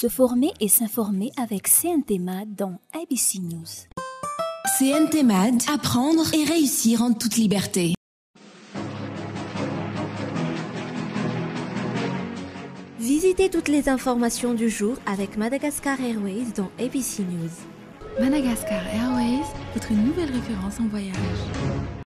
Se former et s'informer avec CNT dans ABC News. CNT apprendre et réussir en toute liberté. Visitez toutes les informations du jour avec Madagascar Airways dans ABC News. Madagascar Airways, votre nouvelle référence en voyage.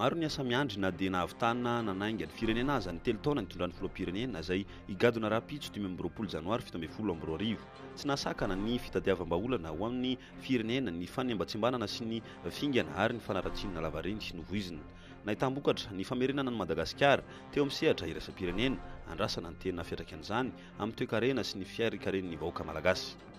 Maro ny asa miandry na dia nahavitana nanainga ny firenena aza ny telo taona nitondran'ny filoham-pirenena izay higadona rahampitso dimy amby roapolo janoary fito ambin'ny folo amby roa arivo. Tsy nahasakana ny fitadiavam-bahaolana ho amin'ny firenena ny fanembatsembanana sy ny fingana ary ny fanaratsiana lavareny novoizina. Nahitam-bokatra ny famerenana an'i Madagasikara teo amin'ny sehatra iraisam-pirenena, andrasana ny tena fiantraikan'izany amin'ny toekarena sy ny fiaikaren'ny vahoaka malagasy.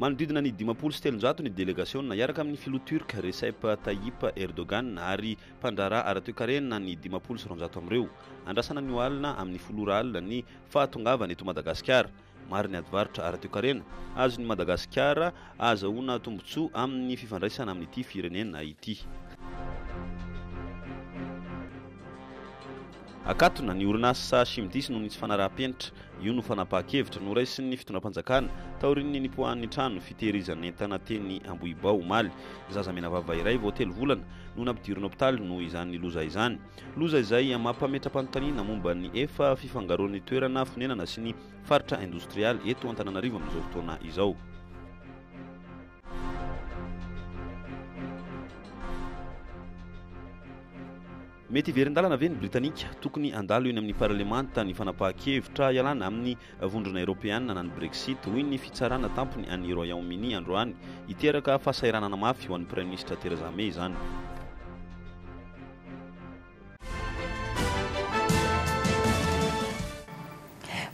Manodidina ny dimampolo sy telonjato ny delegasiona, hiaraka amin'ny filoha Turc Recep Tayyip Erdogan ary mpandraharaha ara-toekarena ny dimampolo sy roanjato amin'ireo. Andrasana anio alina amin'ny folo ora alina ny fahatongavany eto Madagasikara. Maro ny adivarotra ara-toekarena azon'i Madagasikara Ahazahoana tombontsoa amin'ny fifandraisana amin'ity firenena ity. Akatona, ny orinasa Shimdis noho ny tsy fanaraham-penitra. Io no fanapahan-kevitra noraisin'ny fitondram-panjakana taorian'ny nipoahan'ny trano fitehirizan'entana teny Ambohibao omaly. Zaza menavava iray vao telo volana no nampidirina hopitaly noho izany loza izany. Loza izay mampametra-panontaniana momba ny efa fifangaroan'ny toerana fonenana sy ny faritra indostrialy eto Antananarivo amin'izao fotoana izao. Mety hiverin-dalana ve ny Britanika? Tokony handalo eny amin'ny Parlemanta ny fanapahan-kevitra hialana amin'ny Vondrona Eropeana na ny Brexit, hoy ny Fitsarana Tampony any Royaume-Uni androany. Hiteraka fahasahiranana mafy ho an'ny Praiminisitra Theresa May izany.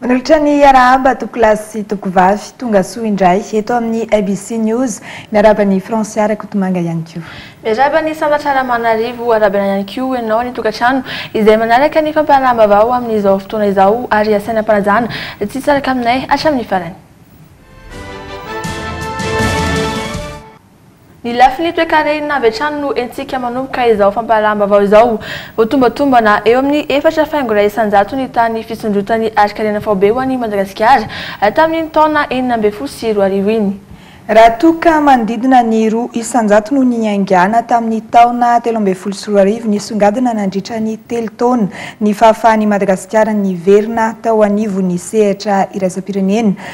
Manolotra ny arahaba topilahy sy tokovavy, tonga soa indray eto amin'ny ABC News. Miarahaba ny Francia Rakotomanga ihany koa. Miarahaba ny sambatra Ramanarivo, arahabaina ihany koa ianao ny tokantrano izay manaraka ny fampaharaham-baovao ho amin'izao fotoana izao ary asaina am-panajana tsy hisaraka aminay hatramin'ny farany. Ny lafiny toekarena avy hatrany no hentsika manomboka izao fampahalam-baovao izao. Voatombatombana eo amin'ny efatra faingo iray isan-jato ny tahan'ny fisondrotan'ny harin-karena faobe ho an'i Madagasikara tamin'iny taona enina ambin'ny folo sy roa arivo iny. Raha toa ka manodidina ny roa isan-jato no niaingàna tamin'ny taona telo ambin'ny folo sy roa arivo nisongadina nandritra ny telo taona ny fahafahan'i Madagasikara niverina tao anivon'ny sehatra iraisam-pirenena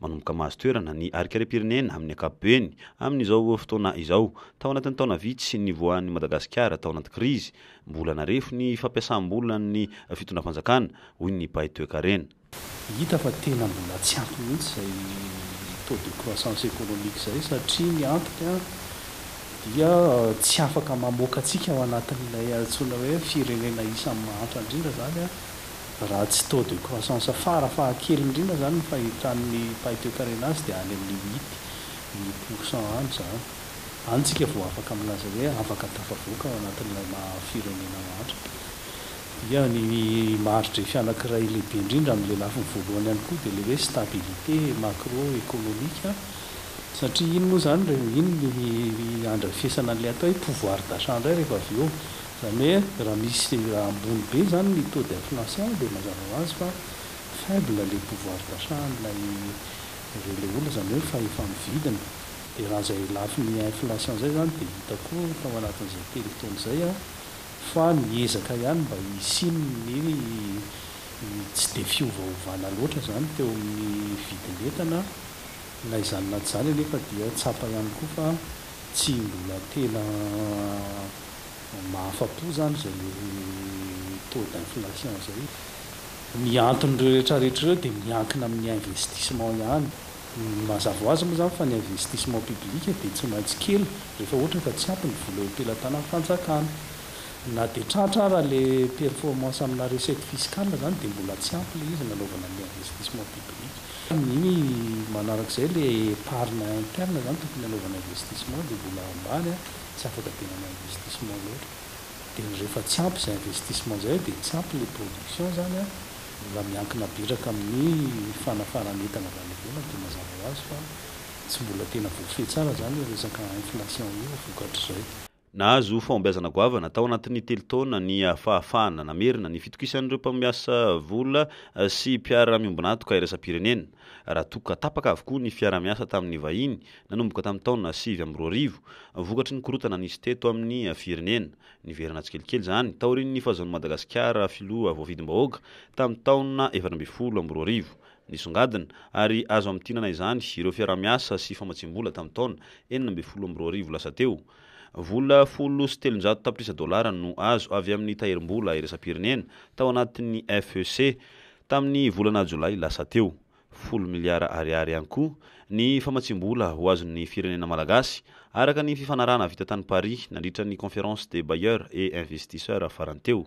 Manomboka mahazo toerana ny harikariam-pirenena amin'ny ankapobeny amin'izao fotoana izao. Tao anatin'ny taona vitsy nivoahan'i Madagasikara tao anaty krizy, mbola narefo ny fampiasam-bolan'ny fitondram-panjakana, hoy ny mpahay toekarena. Hita fa tena mbola tsy ampy mihitsy izay taux de croissance économique izay satria ny antony dia tsy afaka mamoaka antsika ao anatin'ilay antsoina hoe firenena isan'ny mahantra indrindra izany. Raha tsy taux de croissance fara faha kely indrindra izany no fahitan'ny mpahay toekarena azy dia any amin'ny huit, ny pour cent any izany. Any tsika vao afaka milaza hoe afaka tafavoaka ao anatin'ilay maha firenena mahantra. Dia ny maridrefy anankiray lehibe indrindra amin'ilay lafiny voalohany ihany koa dia ilay hoe stabilité macro économique satria iny moa izany, iny ny handrefesana an'ilay atao hoe pouvoir d'achat indray rehefa avy eo. Izany hoe raha misy raha ambony be izany ny taux d'inflation dia mazava ho azy fa faible ilay pouvoir d'achat an'ilay ireo ilay olona, izany hoe fahefa-mividiny. Dia raha izay lafiny inflation izay izany dia hita koa tao anatin'izay telo taona izay fa niezaka ihany mba hisian'ny tsy dia fiovaovana loatra izany teo amin'ny vidin'entana. Na izany na tsy izany anefa dia tsapa ihany koa fa tsy mbola tena. Mahafa-po izany izay ny taux d'inflation izay. Ny anton'ireo rehetrarehetra ireo dia miankina amin'ny investissement ihany. Ny mazava ho azy moa izany fa ny investissement public dia tsy maintsy kely rehefa ohatra ka tsy ampy ny vola eo am-pelatanan'ny fanjakana. Na dia tratra ara ilay performance amina recette fiscale izany dia mbola tsy ampy ilay izy nanaovana ny investissement public. Ny manarak'izay ilay épargne interne izany tokony hanaovana investissement dia mbola ambany. tsy afaka be manao investissement loatra, dia ny rehefa tsy ampy izay investissement izay dia tsy ampy ilay production izany an, mbola miankina betsaka amin'ny fanafaran'entana avy any ivelany dia mazava ho azy fa tsy mbola tena voafehy tsara izany io resaka inflation io vokatr'izay. Nahazo fahombiazana goavana tao anatin'ny telo taona ny fahafahana namerina ny fitokisan'ireo mpamiasa vola sy mpiara-miombon'antoka iraisam-pirenena. Raha toa ka tapaka avokoa ny fiara-miasa tamin'ny vahiny nanomboka tamin'ny taona sivy amby roa arivo, vokatry ny korontana nisy teto amin'ny firenena, niverina tsikelikely izany taorian'ny fahazoan'i Madagasikara filoha voafidim-bahoaka tamin'ny taona efatra ambin'ny folo amby roa arivo. Nisongadina ary azo amintinana izany ireo fiara-miasa sy famatsiam-bola tamin'ny taona enina ambin'ny folo amby roa arivo lasa teo. Vola folo sy telonjato tapitrisa dolara no azo avy amin'ny tahirim-bola iraisam-pirenena tao anatin'ny FEC Tamin'ny volana jolay lasa teo, folo miliara ariary ihany koa ny famatsiam-bola ho azon'ny firenena malagasy, araka ny fifanarahana vita tany Paris nandritra ny Conférence des bailleurs et investisseurs farany teo.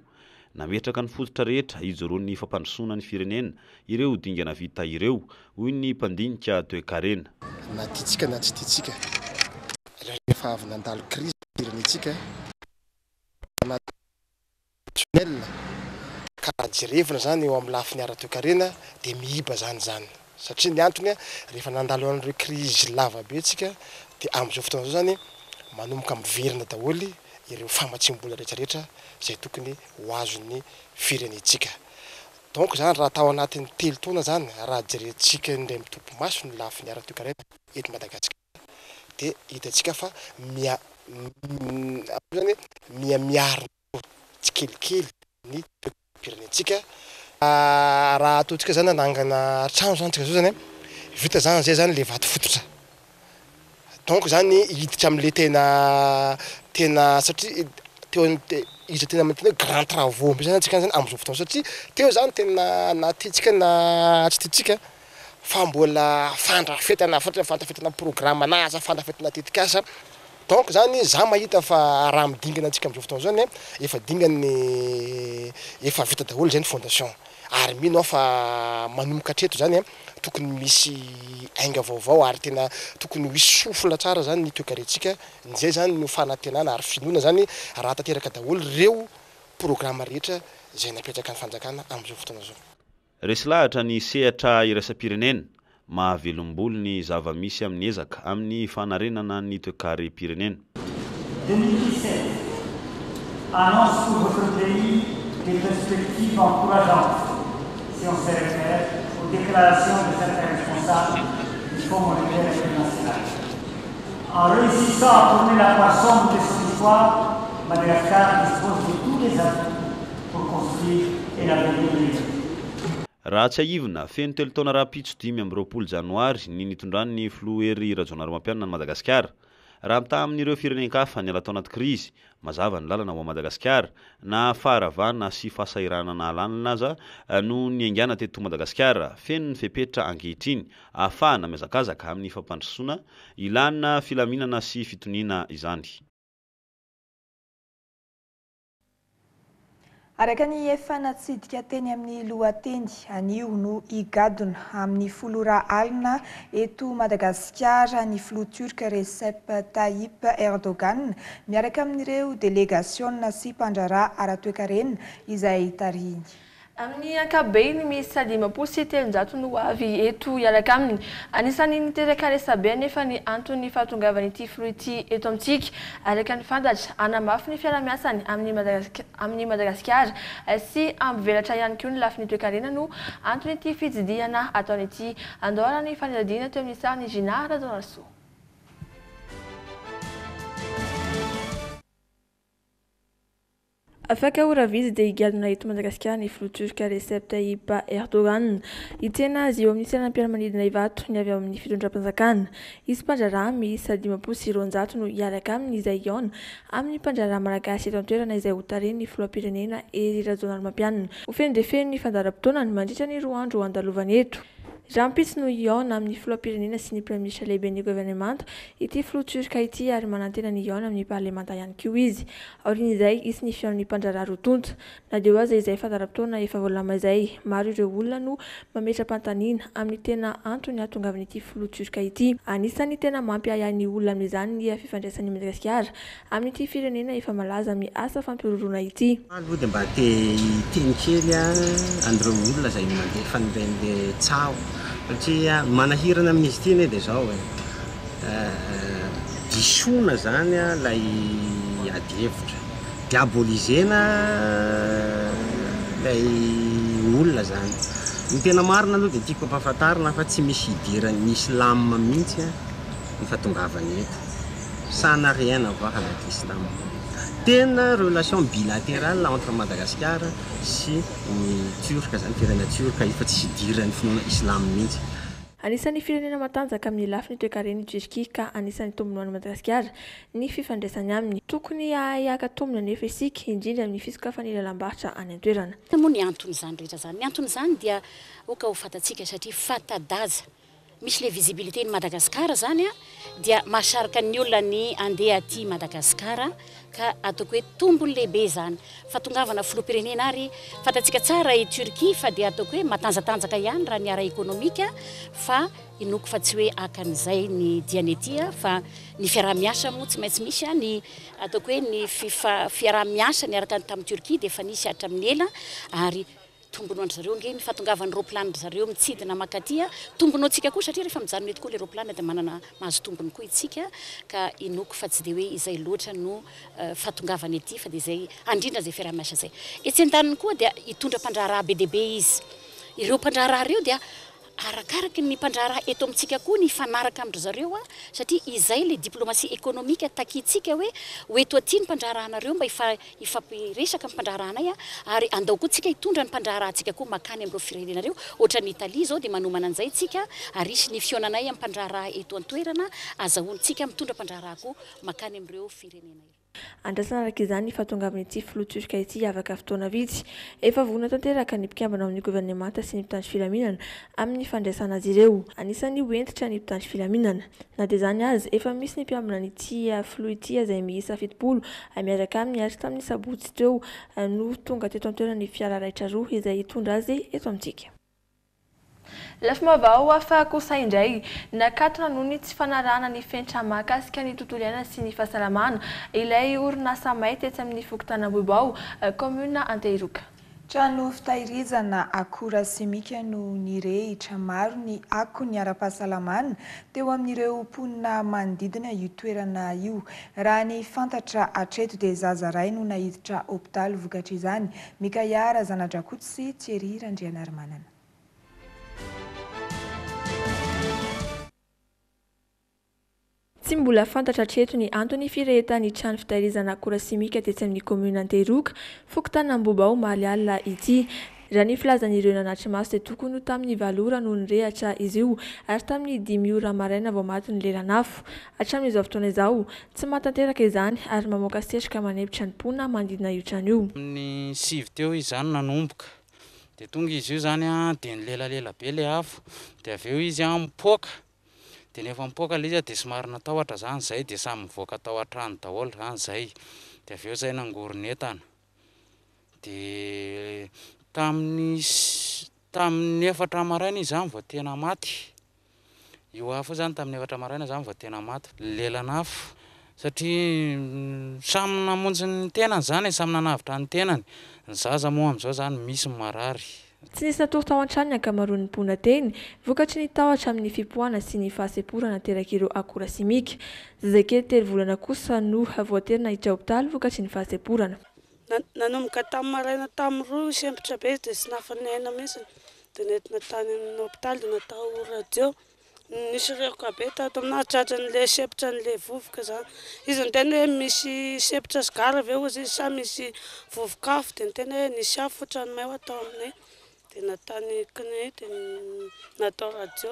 Nametraka ny fototra rehetra hijoroan'ny fampandrosoana ny firenena ireo dingana vita ireo, hoy ny mpandinika toekarena. Na tiantsika na tsy tiantsika, rehefa avy nandalo krizy ny firenentsika, tao anatin'ny. Tunnel, ka raha jerevina izany eo amin'ny lafiny ara-toekarena dia miiba izany izany satria ny antony rehefa nandalo an'ireo crise lava be tsika dia amin'izao fotoana izao izany manomboka miverina daholo ireo famatsiam-bola rehetra rehetra izay tokony ho azon'ny firenentsika donc izany raha tao anatin'ny telo taona izany raha jerentsika indray mitopi-maso ny lafiny ara-toekarena eto Madagasikara. dia hitantsika fa miha miharina tsikelikely ny toe-karena-pirenentsika. Raha ataontsika izany hanangana trano izany isika izao izany, vita izany izay izany ilay vato fototra. Donc izany hiditra amin'ilay tena tena satria teo hiditra tena amin'ny tena hoe grand travaux be izany isika izany amin'izao fotoana izao satria teo izany tena na tiantsika na tsy tiantsika. fa mbola fandrafetana fotsiny fandrafetana programa na aza fandrafetana tetikasa donc izany za mahita fa raha amin'ny dingana antsika amin'izao fotoana izao ny efa dingany efa vita daholo izay ny fondation ary mino aho fa manomboka hatreto izany tokony misy ainga vaovao ary tena tokony ho hisy sofina tsara izany ny toekarentsika izay izany no fanantenana ary finoana izany raha tanteraka daholo ireo programa rehetra izay napetraka ny fanjakana amin'izao fotoana izao. Resy lahatra ny sehatra iraisam-pirenena, mahavelombolo ny zava-misy amin'ny ezaka amin'ny fanarenana ny toekarem-pirenena. pour construire et la vie pour vivre. Raha tsiahivina, feno telo taona rahampitso dimy amby roapolo janoary ny nitondran'ny Filoha Hery Rajaonarimampianina an'i Madagasikara. Raha mitaha amin'ireo firenen-kafa niala tao anaty krizy, mazava ny lalana ho an'i Madagasikara. Nahafaharavana sy fahasahiranana nahalanona aza no niaingàna teto Madagasikara, feno ny fepetra ankehitriny ahafahana mihazakazaka amin'ny fampandrosoana. Ilàna filaminana sy fitoniana izany. Araka ny efa natsidika teny amin'ny lohateny, anio no higadona amin'ny folo ora alina eto Madagasikara ny filoha Turc Recep Tayyip Erdogan miaraka amin'ireo delegasiona sy mpandraharaha ara-toekarena izay tarihiny. Amin'ny ankapobeny, miisa dimampolo sy telonjato no ho avy eto hiaraka aminy. Anisan'ny niteraka resabe anefa ny anton'ny fahatongavan'ity filoha ity eto amintsika. Araka ny fantatra, hanamafy ny fiarahamiasany amin'ny Madagasikara sy hampivelatra ihany koa ny lafiny toekarena no anton'ity fitsidihana ataony ity. Andao harao ny fanadihadiana teo amin'ny sarin'i Gina Rajaonarisoa. Afaka ora vitsy dia higadona eto Madagasikara ny filoha Turka Recep Tayyip Erdogan. Hitsena azy eo amin'ny seranam-piaramanidina Ivato ny avy ao amin'ny fitondram-panjakana. Hisy mpandraharaha miisa dimampolo sy roanjato no hiaraka aminy izay hihaona amin'ny mpandraharaha malagasy eto an-toerana izay hotarihin'ny filoham-pirenena Hery Rajaonarimampianina. Ho feno dia feno ny fandaharam-potoanany mandritra ny roa andro andalovany eto. Rahampitso no hihaona amin'ny filoham-pirenena sy ny praiminisitra lehiben'ny governemanta ity filoha Turc ity ary manantena ny hihaona amin'ny parlemanta ihany koa izy. Aorian'izay, hisy ny fihaonan'ny mpandraharaha roa tonta. Na dia ho aza izay fandaharam-potoana efa voalamina izay, maro ireo olona no mametra-pantaniana amin'ny tena antony hahatongavan'ity filoha Turc ity. Anisan'ny tena mampiahiahy ny olona amin'izany ny fifandraisan'i Madagasikara Amin'ity firenena efa malaza amin'ny asa fampiroroana ity. Faly aloha dia mba te hiteny kely an'ireo olona izay mandefa an'ireny hoe tsaho satria manahirana amin'izy ity anie dia izao e, disoana izany ilay adihevitra, diabolisena ilay olona izany. Ny tena marina aloha dia tiako ampahafantarina fa tsy misy idiran'ny islam mihitsy ny fahatongavany eto. Ça n'a rien à voir avec l'islam. Tena relation bilateral entre Madagasikara sy ny Tiorka zany, firenena Tiorka io fa tsy hidiran'ny finoana islam mihitsy. Anisan'ny firenena matanjaka amin'ny lafiny toekarena i Turquie ka anisan'ny tombony ho an'i Madagasikara ny fifandraisany aminy. Tokony hahay haka tombony anefa isika, indrindra amin'ny fisokafan'ny lalam-barotra any an-toerana. Inona moa ny anton'izany rehetra izany? Ny anton'izany dia oka ho fantatsika satria fanta-daza. Misy le visibilité ny Madagascar zany a dia mahasarika ny olona ny andeha aty Madagascar ka ataoko hoe tombony lehibe zany fa tongavana filoham-pirenena ary fantatsika tsara i Turquie fa dia ataoko hoe matanjatanjaka ihany raha ny ara économique fa inoako fa tsy hoe akan'izay ny diany ety a fa ny fiaraha-miasa moa tsy maintsy misy a ny ataoko hoe ny fiaraha-miasa niaraka tamin'i Turquie dia efa nisy hatramin'ny ela ary Tombony ho an-dry zareo ange ny fahatongavan'ny ropilanin-dry zareo mitsidina mankaty. Tombony ho antsika koa satria rehefa mijanona eto koa ilay ropilana dia manana mahazo tombony koa isika ka inoako fa tsy dia hoe izay loatra no fahatongavany ety fa dia izay handrindra izay fiaraha-miasa izay. Etsy an-daniny koa dia hitondra mpandraharaha be dia be izy. Ireo mpandraharaha ireo dia Arakaraky ny mpandraharaha eto amintsika koa ny hifanaraka amin-dry zareo satria izay ilay diplomasia ekonomika takintsika hoe ho eto aty ny mpandraharahanareo mba hifampiresaka amin'ny mpandraharahanay ary andao koa tsika hitondra ny mpandraharahantsika koa makany amin'ireo firenena ireo ohatran'ny Italie izao dia manomana an'izay tsika ary hisy ny fihaonanay amin'ny mpandraharaha eto an-toerana azahoantsika mitondra mpandraharaha koa makany amin'ireo firenena ireo. Andrasana araka izany ny fahatongavan'ity filoha Turc ity afaka fotoana vitsy. Efa vonona tanteraka ny mpikambana ao amin'ny governemanta sy ny mpitandro filaminana amin'ny fandraisana azy ireo. Anisan'ny ho hentitra ny mpitandro filaminana. Na dia izany aza, efa misy ny mpiambina an'ity filoha ity izay miisa fitopolo miaraka aminy ary tamin'ny sabotsy teo no tonga teto an-toerana ny fiara raitra roa izay hitondra azy eto amintsika. Lafim-baovao hafa kosa indray nakatona noho ny tsy fanarahana ny fenitra mahakasika ny tontolo iainana sy ny fahasalamana ilay orinasa may tetsy amin'ny fokontany Ambohibao, kaominina Antehiroka. Trano fitahirizana akora simika no nirehitra. Maro ny akony ara-pahasalamana teo amin'ireo mponina manodidina io toerana io. Raha ny fantatra hatreto dia zaza iray no naiditra hopitaly vokatr'izany. Mickaïa Razanadrakoto sy Thierry Randrianarimanana. Tsy mbola fantatra hatreto ny antony firehetan'ny trano fitahirizana akora simika tetsy amin'ny kaominina Antehiroka, fokontany Ambohibao, omaly alina ity. Raha ny filazan'ireo nanatri-maso dia tokony ho tamin'ny valo ora no nirehatra izy io ary tamin'ny dimy ora maraina vao maty ny lelan'afo. Hatramin'izao fotoana izao, Tsy mahatanteraka izany ary mamoaka setroka manepitra ny mponina manodidina io trano io. Tamin'ny sivy teo izy izany nanomboka, dia tonga izy io izany dia nilelalela be ilay afo, dia avy eo izy mipoaka, dia ny efa mipoaka ilay izy dia somary natahotra izany izay dia samy nivoaka tao an-trano daholo izany izay, dia avy eo izay nangoron'entana, dia tamin'ny tamin'ny efatra maraina izy izany vao tena maty. Io afo io izany tamin'ny efatra maraina izany vao tena maty ny lelan'afo satria samy namonjy ny tenany izany e, samy nanavotra ny tenany. Ny zaza moa amin'izao izany misy marary. Tsy nisy natory tao an-trano ny ankamaroan'ny mponina teny vokatry ny tahotra amin'ny fipoahana sy ny fahasemporana aterak'ireo akora simika. Zazakely telo volana kosa no voatery nahiditra hopitaly vokatry ny fahasemporana. Nanomboka tamin'ny maraina tamin'ny roa sempotra be izy dia tsy nahafaly aina mihitsy dia nentina tany amin'ny hopitaly dia natao radio. Nisy rivotra be tato aminahy tratran'ilay sempotra an'ilay vovoka izany. Izy niteny hoe misy sempotra sigara ve hozy izy sa misy vovok'afo dia niteny hoe nisy afo ohatran'ny may ho'a tao aminay dia nataniky ny dia natao radio.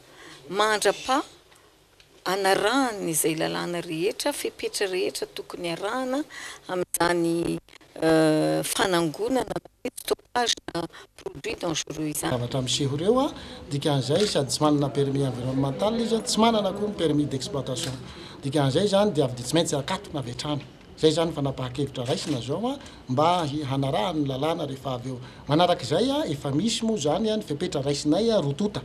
mandra-pa hanarahany izay lalàna rehetra, fepetra rehetra tokony harahana amin'izany fanangonana na hoe stockage na produit dangereux izany. Zavatra miseho ireo dikan'izay sady tsy manana permis environnemental izy, tsy manana koa ny permis d'exploitation. Dikan'izay izany dia avy dia tsy maintsy akatona avy hatrany. Izay izany ny fanapahan-kevitra raisina izao mba hanarahany ny lalàna rehefa avy eo. Manaraka izay, efa misy moa izany ny fepetra raisinay roa tonta.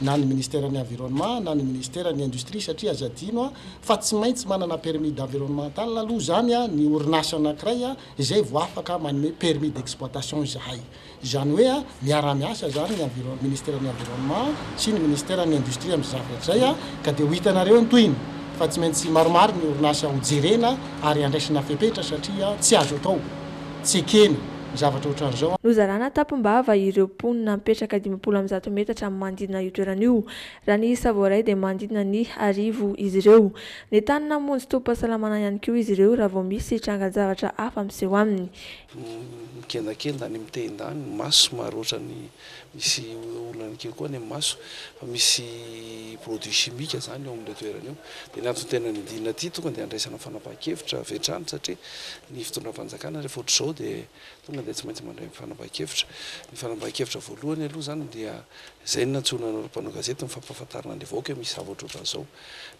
na ny ministeran'ny environnement na ny ministeran'ny industrie satria aza adino a fa tsy maintsy manana permis d'environnemental aloha izany a ny orinasa anankiray a izay vao afaka manome permis d'exploitation izahay izany hoe a miara-miasa izany ny environ ministeran'ny environnement sy ny ministeran'ny industrie amin'izay zavatra izay a ka dia ho hitanareo ny tohiny fa tsy maintsy maromaro ny orinasa ho jerena ary handraisana fepetra satria tsy azo atao tsy ekena ny zavatra ohatran'izao. Nozarana tapimbava ireo mponina mipetraka dimampolo amby zato metatra amin'ny manodidina io toerana io. Raha ny isa voaray dia manodidina ny arivo izy ireo. Nentany namonjy tobim-pahasalamana ihany koa izy ireo raha vao misy trangan-javatra hafa miseho aminy. Mikendakenda any mitehin-dany ny maso somary ohatran'ny Misy olona nikeo koa ny amin'ny maso fa misy produit chimique izany eo amin'ilay toerana io. Dia ny antony tena nidinana aty tonga dia handraisana fanapahan-kevitra avy hatrany satria ny fitondram-panjakana rehefa ohatr'izao dia tonga dia tsy maintsy mandray ny fanapahan-kevitra. Ny fanapahan-kevitra voalohany aloha izany dia izay nantsoina anareo mpanao gazety ny fampahafantarana ny vahoaka hoe misy zavatra ohatran'izao.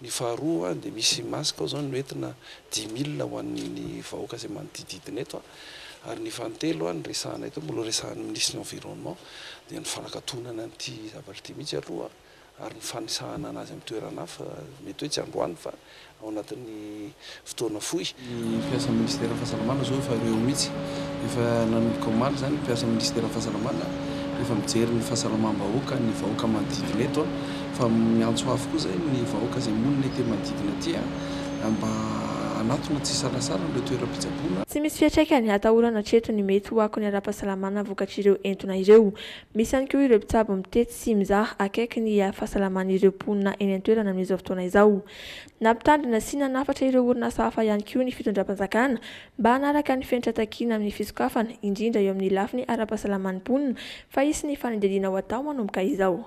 Ny faharoa dia misy masque ao izao noentina dimy milina ho an'ny vahoaka izay manodididina eto. Ary ny fahatelo an, resahana eto, mbola resahan'ny minisitry ny environnement, dia ny fanakatonana an'ity zavatra ity mihitsy aloha ary ny fanisahana an'azy amin'ny toerana hafa, mety hoe tsy androany fa ao anatin'ny fotoana fohy. Ny mpiasan'ny minisiteran'ny fahasalamana zao efa reo mihitsy, efa nanomboka omaly zany ny mpiasan'ny minisiteran'ny fahasalamana efa mijery ny fahasalamam-bahoaka an'ny vahoaka manodidina eto an, fa miantso afo koa zay ny vahoaka izay monina ety manodidina aty an. mba hanatona tsy hisalasala ireo toeram-pitsaboana. Tsy misy fiantraikany atahorana hatreto ny mety ho akony ara-pahasalamana vokatr'ireo entona ireo. Misy ihany koa ireo mpitsabo mitety sy mizaha akaiky ny fahasalaman'ireo mponina eny an-toerana amin'izao fotoana izao. Nampitandrina sy nanafatra ireo orinasa hafa ihany koa ny fitondram-panjakana mba hanaraka ny fenitra takiana amin'ny fisokafana, indrindra eo amin'ny lafiny ara-pahasalaman'ny mponina, fa hisy ny fanadihadiana ho atao manomboka izao.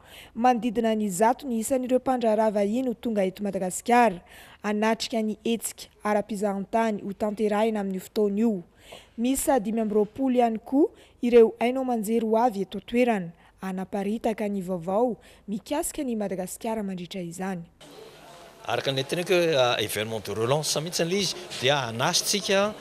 Manodidina ny zato ny isan'ireo mpandraharaha vahiny ho tonga eto Madagasikara, hanatrika ny hetsika ara-pizahantany hotanterahina amin'io fotoana io. Miisa dimy amby roapolo ihany koa ireo haino aman-jery ho avy eto an-toerana, hanaparitaka ny vaovao mikasika an'i Madagasikara mandritra izany. Araka ny teniko hoe événement de relance mihitsy ilay izy dia hanasitsika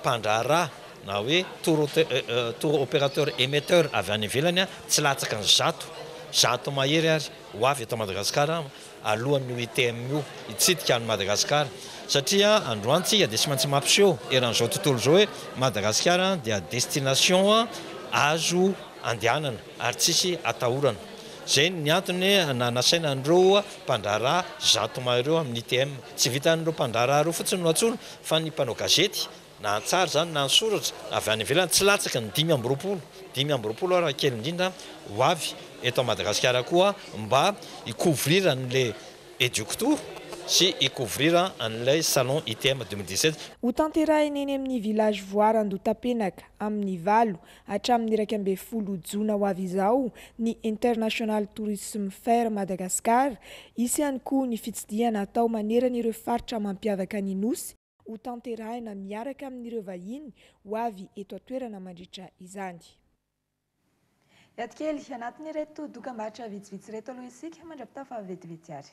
mpandraharaha na hoe tour opérateur émetteur avy any ivelany tsy latsaka ny zato, zato mahery ary, ho avy eto Madagasikara alohan'ny io ITM io hitsidika an'i Madagasikara. Satria androany tsika dia tsy maintsy mampiseho eran'izao tontolo izao hoe Madagasikara dia destination azo andehanana. ary tsisy atahorana. Izay ny antony na nasaina an'ireo mpandraharaha zato maha ireo amin'ny ITM. Tsy vitan'ireo mpandraharaha ireo fotsiny no antsoina fa ny mpanao gazety, na an-tsary izany na an-tsoratra, avy any ivelany tsy latsaky ny dimy amby roapolo, dimy amby roapolo aho raha kely indrindra, ho avy eto Madagasikara koa mba hi-couvrir an'ilay Eductour sy hi-couvrir an'ilay Salon ITM deux mille dix-sept. Hotanterahina eny amin'ny Village Voara Andotapenaka, amin'ny valo, Hatramin'ny iraika ambin'ny folo jona ho avy izao ny International Tourism Fair Madagascar, hisy ihany koa ny fitsidihana atao maneran'ireo faritra mampiavaka ny Nosy ho tanterahina miaraka amin'ireo vahiny ho avy eto an-toerana mandritra izany. Hiady kely anatin'ireto dokam-barotra vitsivitsy ireto aloha isika mandra-pitafa vetivety ary.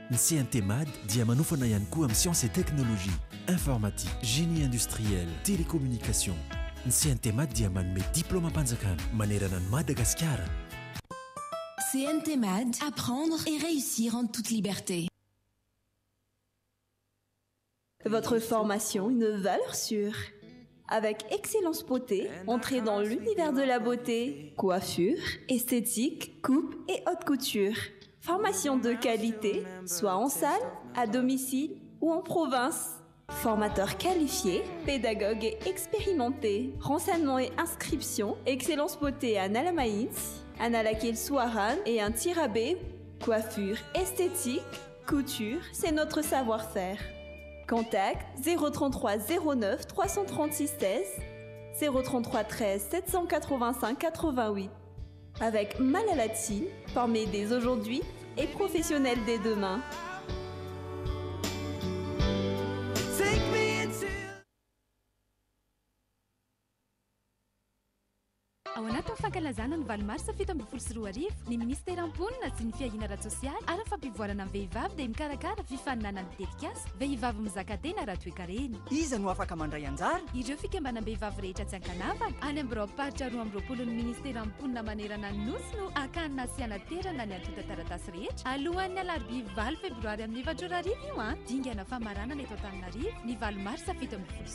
Ny CNTMAD dia manofana ihany koa amin'ny Siansa et Teknolojia, Informatique, Génie Industriel, Télécommunication. Ny CNTMAD dia manome diplaomam-panjakana manerana an'i Madagasikara. CNTMAD, Apprendre et réussir en toute liberté. votre formation une valeur sûre. Avec Excellence Beauté, entrez dans l'univers de la beauté, coiffure, esthétique, coupe et haute couture. Formation de qualité, soit en salle, à domicile ou en province. Formateur qualifié, pédagogue et expérimenté. Renseignements et inscription, Excellence Beauté à Nalamaïns, à Souaran et un tirabé. Coiffure esthétique, couture, c'est notre savoir-faire. Contact 033 09 336 16 033 13 785 88. Avec Malalatine, formés dès aujourd'hui et professionnels dès demain. Ao anatin'ny fankalazana ny valo marsa fito ambin'ny folo sy roa arivo, ny minisiteran'ny Mponina sy ny fiahiana ara-tsosialy ary ny fampivoarana ny vehivavy dia mikarakara fifaninanan'ny tetikasa Vehivavy mizaka tena ara-toekarena. Iza no afaka mandray anjara? Ireo fikambanam-behivavy rehetra tsy ankanavaka any amin'ny biraom-paritra roa amby roapolon'ny minisiteran'ny Mponina manerana ny Nosy no hakany na sy hanaterana ny antontan-taratasy rehetra alohan'ny alarobia valo febroary amin'ny efatra ora hariva io an! Dingana famaranana eto Antananarivo ny valo marsa fito ambin'ny folo sy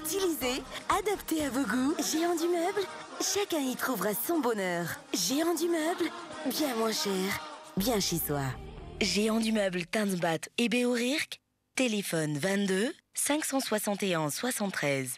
stylisées, adaptées à vos goûts. Géant du Meuble, chacun y trouvera son bonheur. Géant du Meuble, Bien mon cher, bien chez soi. Géant du meuble Tanzbat et Beorirk, téléphone 22 561 73.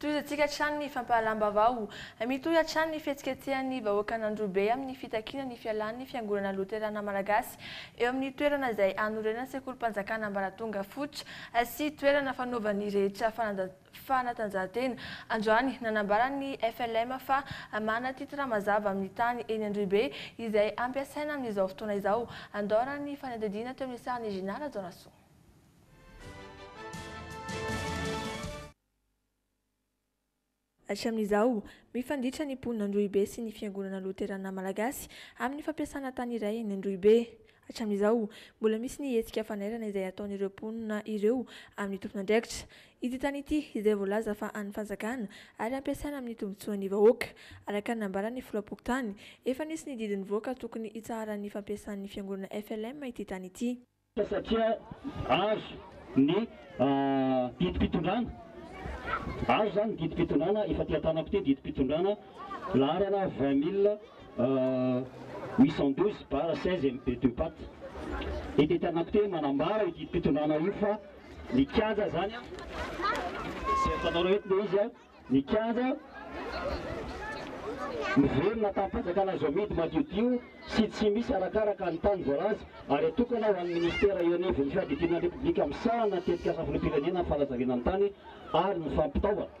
Tohizantsika hatrany ny fampahalam-baovao. Mitohy hatrany ny fihetsiketsehan'ny vahoakan'Androhibe amin'ny fitakiana ny fialan'ny Fiangonana Loterana Malagasy eo amin'ny toerana izay hanorenany sekolim-panjakana ambaratonga fototra sy toerana fanaovan'ny rehetra fananjantena. fanatanjahantena. Androany, nanambara ny FLM fa hamahana titre mazava amin'ny tany eny Androhibe izay hampiasaina amin'izao fotoana izao. Handao raha ny fanadihadiana teo amin'ny sahan'i Gina Rajaonasoa. Hatramin'izao, mifanditra ny mponin'Androhibe sy ny Fiangonana Loterana Malagasy amin'ny fampiasana tany iray eny Androhibe. Hatramin'izao, mbola misy ny hetsika fanairana izay ataon'ireo mponina ireo amin'ny tompon'andraikitra ity tany ity izay voalaza fa an'ny fanjakana ary ampiasaina amin'ny tombontsoan'ny vahoaka. Araka ny nambaran'ny filoham-pokontany, efa nisy ny didy nivoaka tokony hitsaharan'ny fampiasan'ny fiangonana FLM ity tany ity. Satria azo ny didim-pitondrana, azo izany ny didim-pitondrana, efa tia an-tanako ity didim-pitondrana, laharana vingt mille. huit cent douze barre seize MP deux pattes. Eto Antanakotera manambara io didim-pitondrana io fa ny kianja izany an, izay hitanareo eto ilay izy an, ny kianja miverina tamim-panjakana azo amidy madiodio sy tsy misy arakaraka ny tany voalaza ary atokana ho an'ny Minisitera eo anivon'ny Fiadidiana ny Repoblika misahana ny Tetikasa Filoham-pirenena ny fanazariana ny tany ary ny fampitaovana.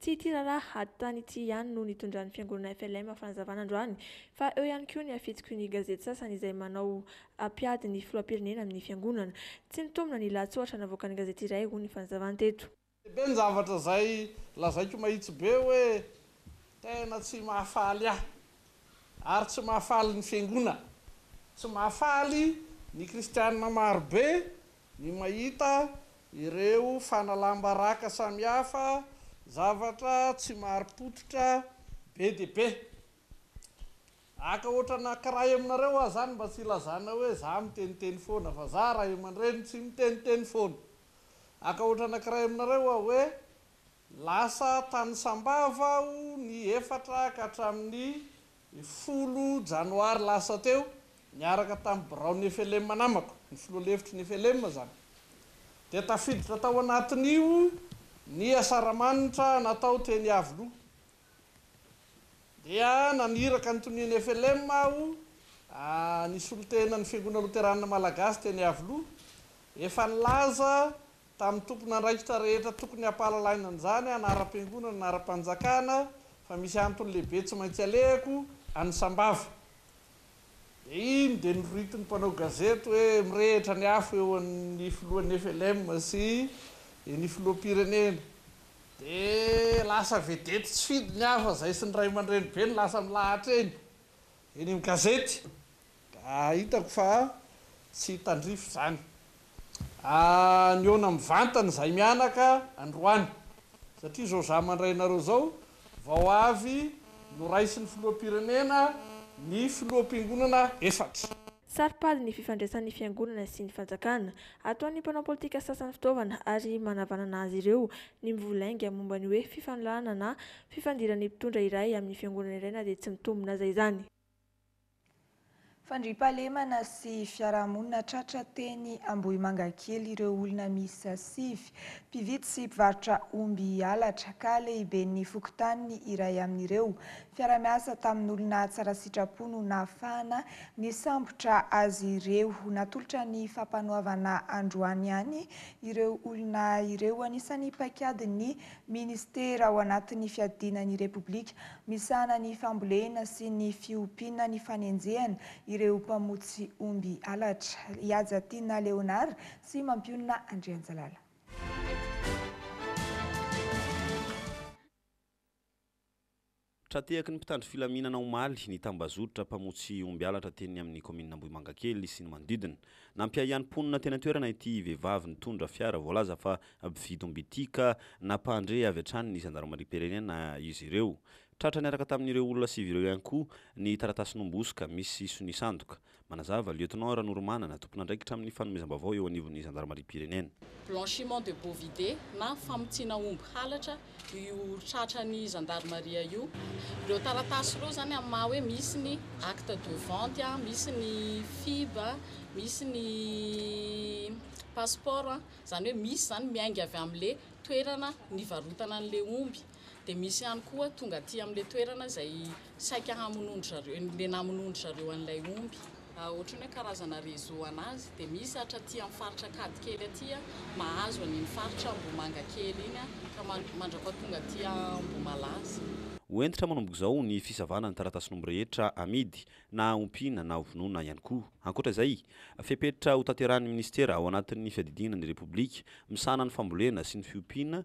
Tsy ity raharaha ato tany ity ihany no nitondran'ny fiangonana FLM fanazavana androany fa eo ihany koa ny hafitsiky ny gazety sasany izay manao hampiady ny filohampirenena amin'ny fiangonana. Tsy mitombina ny lahatsoratra navoakan'ny gazety iray hoy ny fanazavana teto. Lehibe ny zavatra izay lazaiko mahitsy be hoe tena tsy mahafaly ahy ary tsy mahafaly ny fiangonana, tsy mahafaly ny kristiana marobe Ny mahita ireo fanalam-baraka samihafa, zavatra tsy marim-pototra be dia be. Aka ohatra anankiray aminareo aho izany mba tsy hilazana hoe za miteniteny foana fa za ray aman-dreny tsy miteniteny foana. Aka ohatra anankiray aminareo aho hoe lasa tany Sambava aho ny efatra ka hatramin'ny Ny folo janoary lasa teo, niaraka tamin'ny biraon'ny Nefelema namako, ny filoha lefitry ny Nefelema izany, dia tafiditra tao anatin'io ny asaramanitra natao teny Iavoloha. Dia naniraka ny tonia Nefelema aho, ny solontenan'ny Fiangonana Loteranina Malagasy teny Iavoloha, efa nilaza tamin'ny tompon'andraikitra rehetra tokony hampahalalaina an'izany anaram-piangonana anaram-panjakana fa misy antony lehibe tsy maintsy alehako an'i Sambava dia iny dia noritin'ny mpanao gazety hoe mirehitra ny afo eo an'ny filohan'ny FLM sy ny filoham-pirenena dia lasa vedety tsy fidiny hafa izay sy ny ray aman-drenibe no lasa milahatra eny eny amin'ny gazety Ah hitako fa tsy tandrify zany. Ah nihaona mivantana izay mianaka androany. Satria zao zah mandray anareo zao vao avy noraisin'ny filoham-pirenena ny filoham-piangonana efatra. Saropady ny fifandraisan'ny fiangonana sy ny fanjakana. Ataon'ny mpanao politika sasany fitaovana ary manavanana azy ireo ny mivoy lainga momba ny hoe fifanolanana na fifandiran'ny mpitondra iray amin'ny fiangonana iray na dia tsy mitombina aza izany. Fandriampahalemana sy fiarahamonina tratra teny Ambohimangakely ireo olona miisa sivy, mpividy sy mpivarotra omby halatra, ka lehiben'ny fokontany ny iray amin'ireo. Fiaraha-miasa tamin'olona tsara sitrapo no nahafahana nisambotra azy ireo. Natolotra ny fampanoavana androany ihany ireo olona ireo, anisan'ny paikadin'ny Minisitera ao anatin'ny fiadiana ny Repoblika misahana ny fambolena sy ny fiompiana ny fanenjehana ireo mpamotsy omby halatra. I Hajatiana Léonard sy Mampionona Andrianjalala. Tra-tehaky ny mpitandro filaminana omaly ny tambazotra mpamotsy omby halatra teny amin'ny kaominina Ambohimangakely sy ny manodidina. Nampiahiahy ny mponina teny an-toerana ity vehivavy nitondra fiara voalaza fa mpividy omby ity ka nampandre avy hatrany ny zandarimariam-pirenena izy ireo. Tratra niaraka tamin'ireo olona sivy ireo ihany koa ny taratasin'omby hosoka misy sonia sandoka. Manazava, Lieutenant Ranoromanana, tompon'andraikitra amin'ny fanomezam-baovao eo anivon'ny zandarimariam-pirenena. Blanchiment de bovidés na famotsiana omby halatra io tratran'ny zandarimaria io. Ireo taratasy ireo izany amin'ny maha hoe misy ny acte de vente, misy ny FIB, misy ny passeport, izany hoe misy izany miainga avy amin'ilay toerana nivarotana an'ilay omby. dia misy ihany koa tonga aty amin'ilay toerana izay saika hamonoan-dry zareo, ilay namonoan-dry zareo an'ilay omby. Ah, ohatran'ny hoe karazana réseau an'azy, dia misy hatraty amin'ny faritra Ankady kely aty an, mahazo an'iny faritra Ambohimanga kely iny an, ka man- mandrakoa tonga aty Ambohimalaza. Ho hentitra manomboka izao ny fisavana ny taratasin'omby rehetra hamidy na ompiana na hovonoina ihany koa. Ankoatra izay, fepetra hotanterahin'ny minisitera ao anatin'ny Fiadidiana ny Repoblika misahana ny fambolena sy ny fiompiana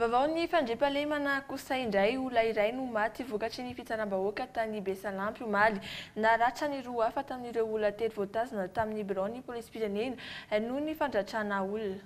Vaovao ny fandriampahalemana kosa indray, olona iray no maty vokatry ny fitsaram-bahoaka tany Besalampy omaly. Naratra ny roa hafa tamin'ireo olona telo voatazona tamin'ny biraon'ny polisim-pirenena noho ny fandratrana olona.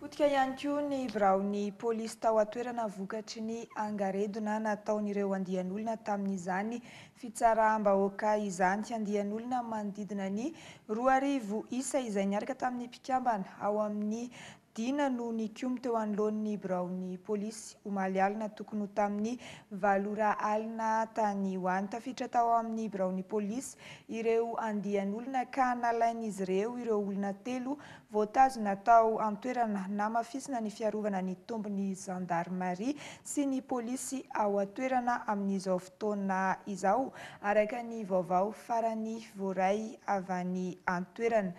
Potika ihany koa ny biraon'ny polisy tao an-toerana vokatry ny angaredona nataon'ireo andian'olona tamin'izany fitsaraham-bahoaka izany. Andian'olona manodidina ny roa arivo isa izay niaraka tamin'ny mpikambana ao amin'ny Dina no nikomy teo anoloan'ny biraon'ny polisy, omaly alina, tokony ho tamin'ny valo ora alina tany ho any. Tafiditra tao amin'ny biraon'ny polisy ireo andian'olona ka nalain'izy ireo ireo olona telo voatazona tao an-toerana. Namafisina ny fiarovana ny tombony zandarimaria sy ny polisy ao an-toerana amin'izao fotoana izao, araka ny vaovao farany voaray avy any an-toerana.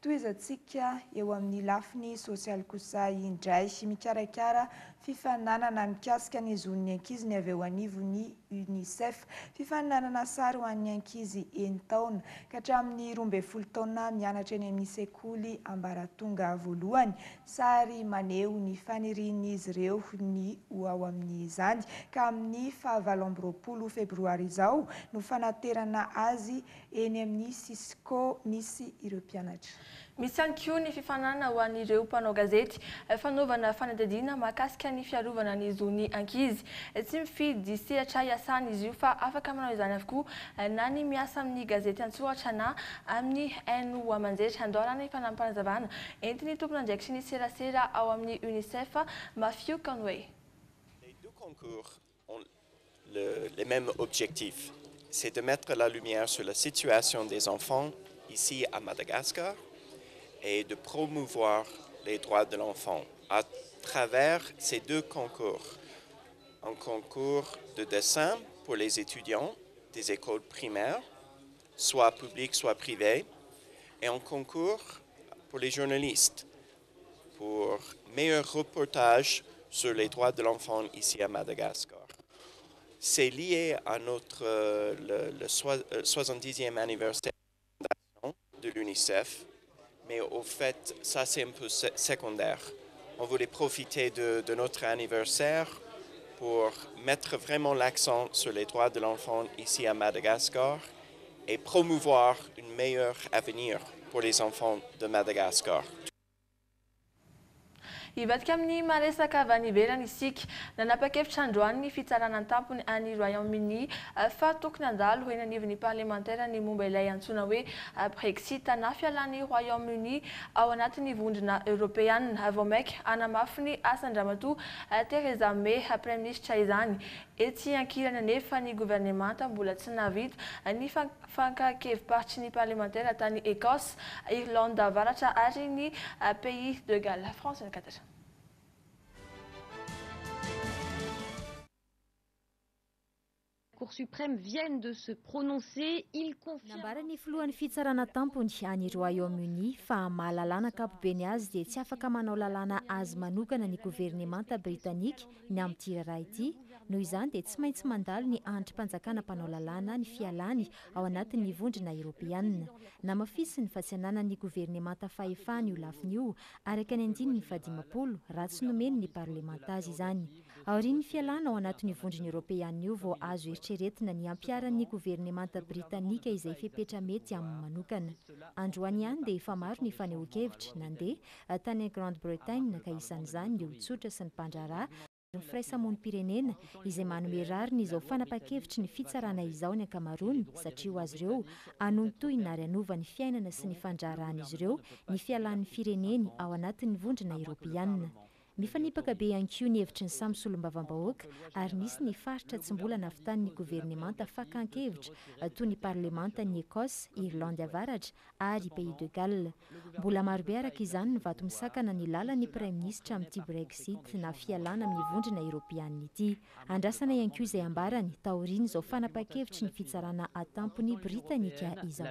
Tohizantsika eo amin'ny lafiny sosialy kosa indray. Mikarakara fifaninanana mikasika ny zon'ny ankizy ny avy eo anivon'ny Unicef. Fifaninanana sary ho an'ny ankizy enin-taona ka hatramin'ny roa ambin'ny folo taona mianatra eny amin'ny sekoly ambaratonga voalohany. Sary maneho ny fanirian'izy ireo ny ho ao amin'izany ka amin'ny faha valo amby roapolo febroary izao no fanaterana azy eny amin'ny Cisco misy ireo mpianatra. Misy ihany koa ny fifaninanana ho an'ireo mpanao gazety, fanaovana fanadihadiana mahakasika ny fiarovana ny zon'ny ankizy. Tsy mifidy sehatra iasana izy io fa afaka manao izany avokoa na ny miasa amin'ny gazety an-tsoratra na amin'ny haino aman-jery handòana ny fanampim-panazavana entin'ny tompon'andraikitry ny serasera ao amin'ny Unicef, Matthew Conway. ont le, les mêmes objectifs. C'est de mettre la lumière sur la situation des enfants ici à Madagascar et de promouvoir les droits de l'enfant à travers ces deux concours. Un concours de dessin pour les étudiants des écoles primaires, soit publiques, soit privées, et un concours pour les journalistes pour meilleur reportage sur les droits de l'enfant ici à Madagascar. C'est lié à notre euh, le, 70e euh, anniversaire de l'UNICEF mais au fait, ça c'est un peu secondaire. On voulait profiter de, notre anniversaire pour mettre vraiment l'accent sur les droits de l'enfant ici à Madagascar et promouvoir une meilleure avenir pour les enfants de Madagascar. Hivadika amin'ny maha-resaka avy any ivelany isika. Nanapa-kevitra androany ny Fitsarana an-tampony any Royaume-Uni fa tokony handalo eny anivon'ny Parlemantera ny momba ilay antsoina hoe Brexit na fialan'ny Royaume-Uni ao anatin'ny Vondrona Eoropeana vao maika hanamafy ny asan-dRamatoa Theresa May Praiminisitra izany Etsy ankilany anefa, ny governemanta mbola tsy nahavita ny fankakevi-paritry ny parlemantera tany Ecosse, Irlande Avaratra ary ny Pays de Galles. France 24. Cour suprême viennent de se prononcer, ils confirment. Nambaran'ny filohan'ny fitsarana tampony any Royaume-Uni fa maha lalàna ankapobeny azy dia tsy afaka manao lalàna azy manokana ny governemanta britanika Ny amin'ity raharaha ity, noho izany, dia tsy maintsy mandalo ny andrim-panjakana mpanao lalàna ny fialany ao anatin'ny Vondrona Eoropeana. Namafisiny fa tsy ananan'ny governemanta fahefana io lafiny io, araka ny andininy fahadimampolo, raha tsy nomeny ny parlemanta azy izany. Aorian'ny fialana ao anatin'io Vondrona Eoropeana io vao azo eritreretina ny hampiharan'ny governemanta britanika izay fepetra mety aminy manokana. Androany ihany dia efa maro ny fanehoan-kevitra, nandeha, tany Grande-Bretagne, ka isan'izany ny olon-tsotra sy ny mpandraharaha ny firaisamonim-pirenena, izay manome rariny izao fanapahan-kevitry ny fitsarana izao ny ankamaroany, satria ho azy ireo, anontohina ary hanova ny fiainana sy ny fandraharahan'izy ireo ny fialan'ny fireneny ao anatin'ny vondrona eropeanina. Mifanipaka be ihany koa ny hevitry ny samy solombavambahoaka, ary nisy ny faritra tsy mbola navitanin'ny governemanta fakan-kevitra, toy ny parlemantan'i Ecosse, Irlandy Avaratra, ary i Pays de Galles. Mbola marobe araka izany ny vato misakana ny lalan'ny Praiminisitra amin'ity Brexit na fialana amin'ny Vondrona Eoropeanina ity. Andrasana ihany koa izay ambarany taorian'izao fanapahan-kevitry ny Fitsarana Atampony Britanika izao.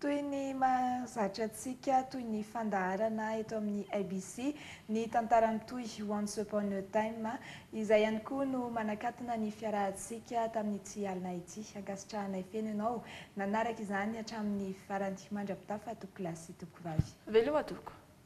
Toy ny mahazatra antsika toy ny fandaharana eto amin'ny ABC ny tantara mitohy Once Upon a Time. Izay ihany koa no manakatona ny fiarahantsika tamin'ity alina ity. Ankasitrahanay feno ianao nanaraka izany hatramin'ny farany. Mandra-pitafa tompokolahy sy tompokovavy. Veloma tompoko.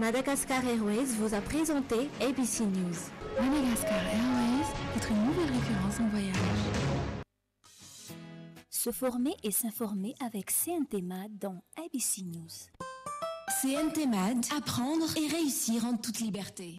Madagascar Airways vous a présenté ABC News. Madagascar Airways, votre nouvelle récurrence en voyage. Se former et s'informer avec CNT dans ABC News. CNT apprendre et réussir en toute liberté.